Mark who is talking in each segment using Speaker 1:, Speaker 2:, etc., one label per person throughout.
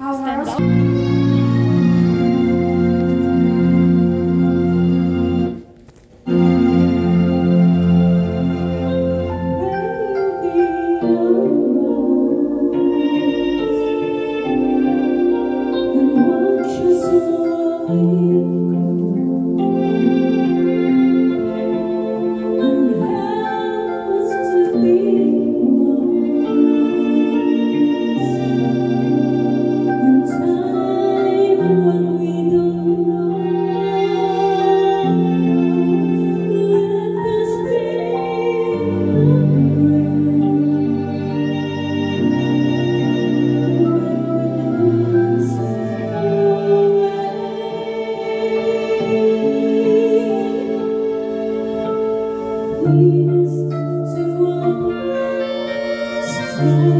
Speaker 1: Stand up. Oh.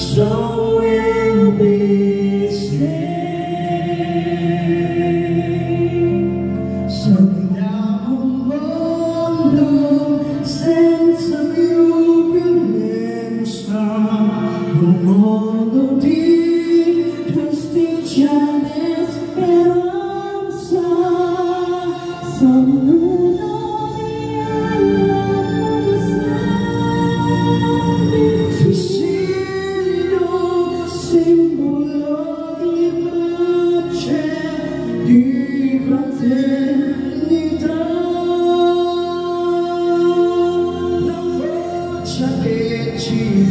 Speaker 2: so we'll be safe. So now alone, sense of you remains strong. No more.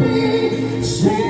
Speaker 2: me. Sing